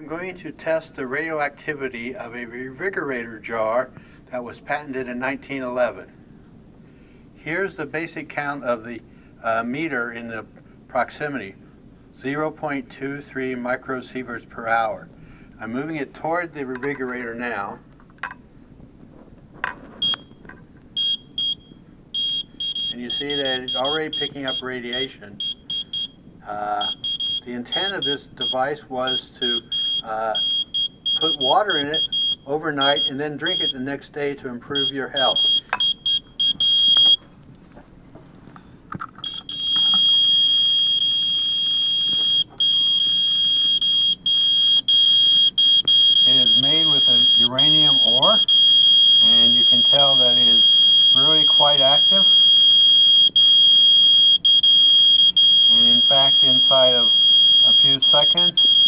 I'm going to test the radioactivity of a Revigarator jar that was patented in 1911. Here's the basic count of the uh, meter in the proximity, 0.23 microsieverts per hour. I'm moving it toward the Revigarator now. And you see that it's already picking up radiation. Uh, the intent of this device was to uh, put water in it overnight and then drink it the next day to improve your health. It is made with a uranium ore and you can tell that it is really quite active. And in fact, inside of a few seconds,